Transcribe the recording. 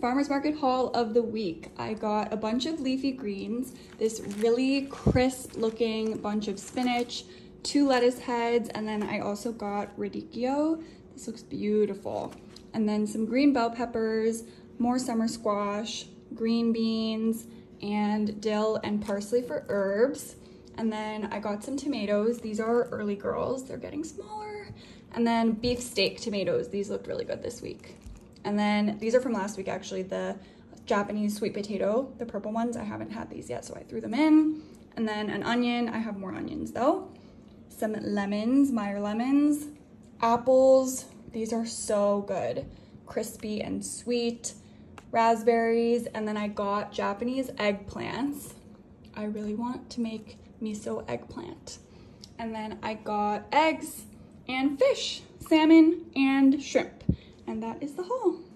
farmer's market haul of the week. I got a bunch of leafy greens, this really crisp looking bunch of spinach, two lettuce heads, and then I also got radicchio. This looks beautiful. And then some green bell peppers, more summer squash, green beans, and dill and parsley for herbs. And then I got some tomatoes. These are early girls. They're getting smaller. And then beef steak tomatoes. These looked really good this week. And then these are from last week actually, the Japanese sweet potato, the purple ones. I haven't had these yet, so I threw them in. And then an onion, I have more onions though. Some lemons, Meyer lemons, apples. These are so good, crispy and sweet. Raspberries, and then I got Japanese eggplants. I really want to make miso eggplant. And then I got eggs and fish, salmon and shrimp. And that is the haul.